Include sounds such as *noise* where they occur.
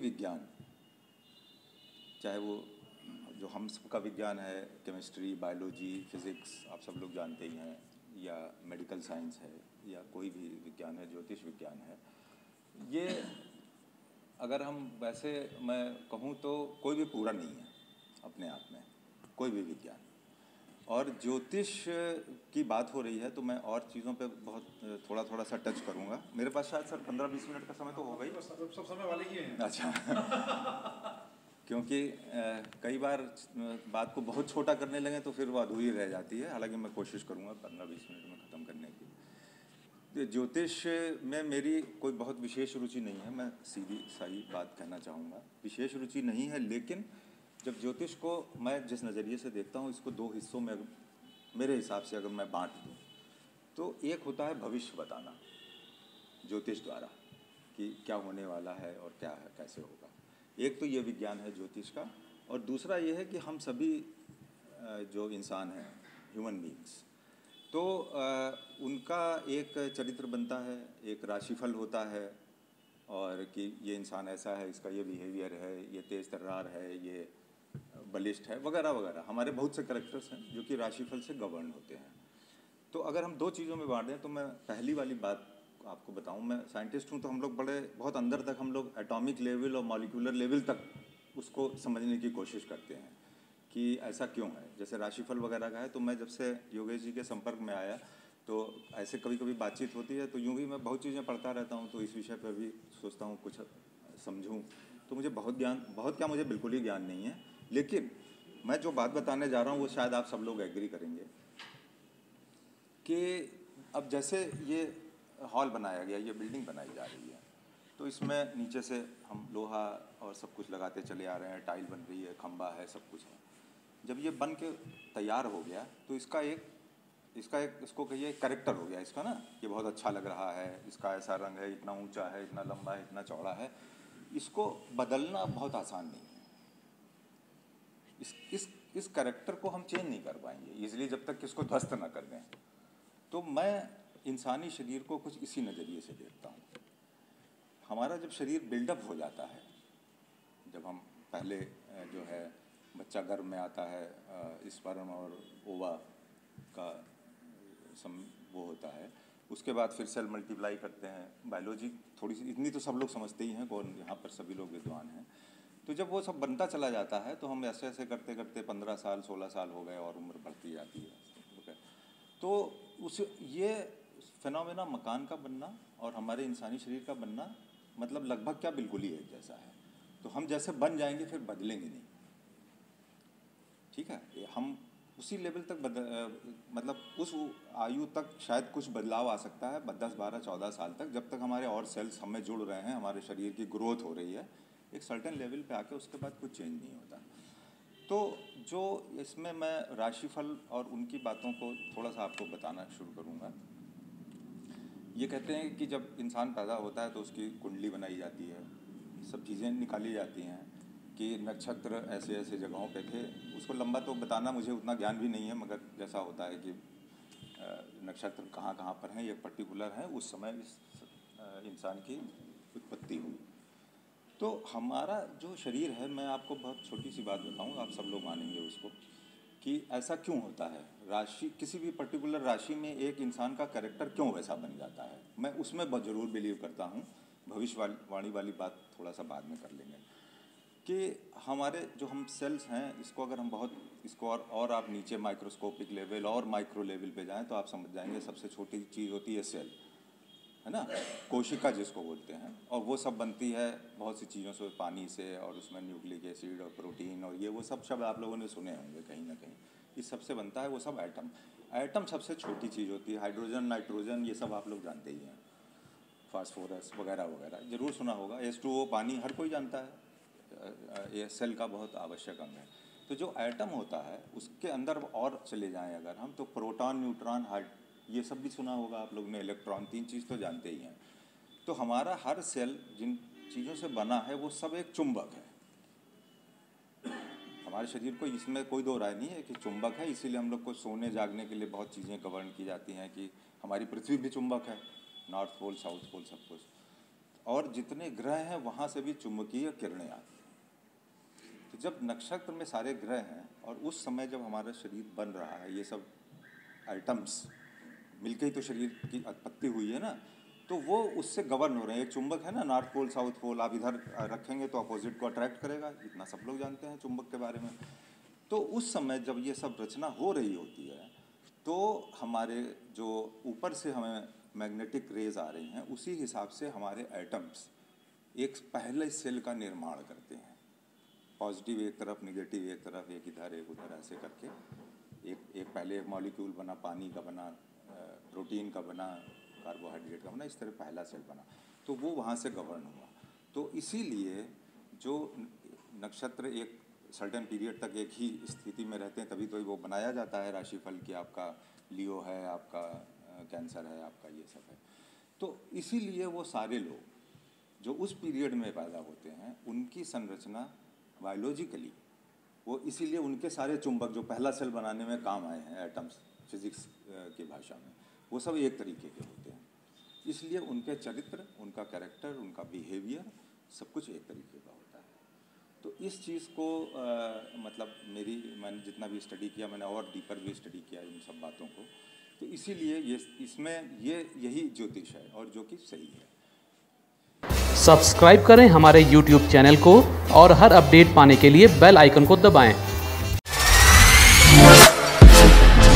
विज्ञान। चाहे वो जो हम सबका विज्ञान है केमिस्ट्री बायोलॉजी फिज़िक्स आप सब लोग जानते ही हैं, या मेडिकल साइंस है, या कोई भी विज्ञान है, ज्योतिष विज्ञान है। ये अगर हम वैसे मैं कहूँ तो कोई भी पूरा नहीं है अपने आप में, कोई भी विज्ञान। और ज्योतिष की बात हो रही है तो मैं और चीज़ों पे बहुत थोड़ा थोड़ा सा टच करूँगा। मेरे पास शायद सर पंद्रह बीस मिनट का समय तो हो। गई सब समय वाले ही हैं। अच्छा। *laughs* क्योंकि कई बार बात को बहुत छोटा करने लगे तो फिर वो अधूरी रह जाती है। हालाँकि मैं कोशिश करूँगा पंद्रह बीस मिनट में ख़त्म करने की। ज्योतिष में मेरी कोई बहुत विशेष रुचि नहीं है। मैं सीधी सही बात कहना चाहूँगा। विशेष रुचि नहीं है लेकिन जब ज्योतिष को मैं जिस नज़रिए से देखता हूँ, इसको दो हिस्सों में मेरे हिसाब से अगर मैं बांट दूँ तो एक होता है भविष्य बताना, ज्योतिष द्वारा, कि क्या होने वाला है और क्या है, कैसे होगा। एक तो ये विज्ञान है ज्योतिष का, और दूसरा ये है कि हम सभी जो इंसान हैं ह्यूमन बींग्स तो उनका एक चरित्र बनता है, एक राशिफल होता है, और कि ये इंसान ऐसा है, इसका ये बिहेवियर है, ये तेज़ तर्रार है, ये बलिष्ठ है, वगैरह वगैरह। हमारे बहुत से करेक्टर्स हैं जो कि राशिफल से गवर्न होते हैं। तो अगर हम दो चीज़ों में बांट दें तो मैं पहली वाली बात आपको बताऊँ। मैं साइंटिस्ट हूँ तो हम लोग बड़े, बहुत अंदर तक हम लोग एटॉमिक लेवल और मॉलिकुलर लेवल तक उसको समझने की कोशिश करते हैं कि ऐसा क्यों है। जैसे राशिफल वगैरह का है तो मैं जब से योगेश जी के संपर्क में आया तो ऐसे कभी कभी बातचीत होती है तो यूँ ही मैं बहुत चीज़ें पढ़ता रहता हूँ तो इस विषय पर भी सोचता हूँ, कुछ समझूँ। तो मुझे बहुत ज्ञान, बहुत क्या मुझे बिल्कुल ही ज्ञान नहीं है लेकिन मैं जो बात बताने जा रहा हूँ, वो शायद आप सब लोग एग्री करेंगे कि अब जैसे ये हॉल बनाया गया, ये बिल्डिंग बनाई जा रही है तो इसमें नीचे से हम लोहा और सब कुछ लगाते चले आ रहे हैं टाइल बन रही है खम्बा है, सब कुछ है। जब ये बन के तैयार हो गया तो इसका एक इसका एक, इसको कहिए करेक्टर हो गया इसका ना ये बहुत अच्छा लग रहा है, इसका ऐसा रंग है, इतना ऊँचा है, इतना लंबा है, इतना चौड़ा है, इसको बदलना बहुत आसान नहीं है। इस इस इस करेक्टर को हम चेंज नहीं कर पाएँगे इसलिए जब तक इसको ध्वस्त ना कर दें। तो मैं इंसानी शरीर को कुछ इसी नज़रिए से देखता हूँ। हमारा जब शरीर बिल्डअप हो जाता है, जब हम पहले जो है, बच्चा गर्भ में आता है स्पर्म और ओवा का सम, वो होता है, उसके बाद फिर सेल मल्टीप्लाई करते हैं। बायोलॉजी थोड़ी सी, इतनी तो सब लोग समझते ही हैं, कौन, यहाँ पर सभी लोग विद्वान हैं। तो जब वो सब बनता चला जाता है तो हम ऐसे ऐसे करते करते पंद्रह साल, सोलह साल हो गए और उम्र बढ़ती जाती है। तो उस, ये फिनोमेना मकान का बनना और हमारे इंसानी शरीर का बनना मतलब लगभग क्या बिल्कुल ही एक जैसा है। तो हम जैसे बन जाएँगे, फिर बदलेंगे नहीं। ठीक है? हम उसी लेवल तक बदल मतलब उस आयु तक शायद कुछ बदलाव आ सकता है, दस बारह चौदह साल तक, जब तक हमारे और सेल्स हमें जुड़ रहे हैं, हमारे शरीर की ग्रोथ हो रही है। एक सर्टन लेवल पे आके उसके बाद कुछ चेंज नहीं होता। तो जो इसमें मैं राशिफल और उनकी बातों को थोड़ा सा आपको बताना शुरू करूँगा। ये कहते हैं कि जब इंसान पैदा होता है तो उसकी कुंडली बनाई जाती है, सब चीज़ें निकाली जाती हैं कि नक्षत्र ऐसे ऐसे जगहों पे थे। उसको लंबा तो बताना मुझे उतना ज्ञान भी नहीं है, मगर जैसा होता है कि नक्षत्र कहाँ कहाँ पर हैं, ये पर्टिकुलर हैं, उस समय इस इंसान की उत्पत्ति हुई। तो हमारा जो शरीर है, मैं आपको बहुत छोटी सी बात बताऊँ, आप सब लोग मानेंगे उसको, कि ऐसा क्यों होता है? राशि, किसी भी पर्टिकुलर राशि में एक इंसान का करेक्टर क्यों वैसा बन जाता है? मैं उसमें ज़रूर बिलीव करता हूँ। भविष्यवाणी वाली बात थोड़ा सा बाद में कर लेंगे। कि हमारे जो हम सेल्स हैं, इसको अगर हम बहुत, इसको और और आप नीचे माइक्रोस्कोपिक लेवल और माइक्रो लेवल पे जाएँ तो आप समझ जाएँगे, सबसे छोटी चीज़ होती है सेल है ना? कोशिका जिसको बोलते हैं, और वो सब बनती है बहुत सी चीज़ों से, पानी से, और उसमें न्यूक्लिक एसिड और प्रोटीन और ये वो सब शब्द आप लोगों ने सुने होंगे कहीं ना कहीं। इस सबसे बनता है वो सब एटम एटम सबसे छोटी चीज़ होती है हाइड्रोजन नाइट्रोजन ये सब आप लोग जानते ही हैं। फास्फोरस वगैरह वगैरह, ज़रूर सुना होगा। एस टू ओ पानी हर कोई जानता है। ये सेल का बहुत आवश्यक अंग है। तो जो एटम होता है, उसके अंदर और चले जाएँ अगर हम तो प्रोटॉन न्यूट्रॉन हाइड ये सब भी सुना होगा आप लोग ने इलेक्ट्रॉन तीन चीज़ तो जानते ही हैं। तो हमारा हर सेल जिन चीज़ों से बना है, वो सब एक चुंबक है। हमारे शरीर को इसमें कोई दो राय नहीं है कि चुंबक है, इसीलिए हम लोग को सोने, जागने के लिए बहुत चीज़ें गवर्न की जाती हैं कि हमारी पृथ्वी भी चुंबक है नॉर्थ पोल साउथ पोल सब कुछ। और जितने ग्रह हैं, वहाँ से भी चुंबकीय किरणें आती हैं। तो जब नक्षत्र में सारे ग्रह हैं, और उस समय जब हमारा शरीर बन रहा है, ये सब आइटम्स मिलके ही तो शरीर की उत्पत्ति हुई है ना तो वो उससे गवर्न हो रहे हैं। एक चुंबक है ना नॉर्थ पोल साउथ पोल आप इधर रखेंगे तो अपोजिट को अट्रैक्ट करेगा। इतना सब लोग जानते हैं चुंबक के बारे में। तो उस समय जब ये सब रचना हो रही होती है तो हमारे जो ऊपर से हमें मैग्नेटिक रेज आ रही हैं, उसी हिसाब से हमारे एटम्स एक पहले सेल का निर्माण करते हैं। पॉजिटिव एक तरफ़ निगेटिव एक तरफ़, एक इधर, एक उधर, ऐसे करके। एक एक पहले एक मॉलिक्यूल बना, पानी का बना प्रोटीन का बना, कार्बोहाइड्रेट का बना, इस तरह पहला सेल बना। तो वो वहाँ से गवर्न हुआ। तो इसीलिए जो नक्षत्र एक सर्टन पीरियड तक एक ही स्थिति में रहते हैं, तभी तो वो बनाया जाता है राशिफल कि आपका लियो है, आपका कैंसर है, आपका ये सब है। तो इसीलिए वो सारे लोग जो उस पीरियड में पैदा होते हैं, उनकी संरचना बायोलॉजिकली वो इसीलिए उनके सारे चुंबक जो पहला सेल बनाने में काम आए हैं एटम्स फिजिक्स की भाषा में। वो सब एक तरीके के होते हैं। इसलिए उनके चरित्र उनका कैरेक्टर उनका बिहेवियर सब कुछ एक तरीके का होता है। तो इस चीज़ को आ, मतलब मेरी मैंने जितना भी स्टडी किया मैंने और डीपर भी स्टडी किया इन सब बातों को। तो इसीलिए ये इसमें ये यही ज्योतिष है और जो कि सही है। सब्सक्राइब करें हमारे YouTube चैनल को और हर अपडेट पाने के लिए बेल आइकन को दबाएँ।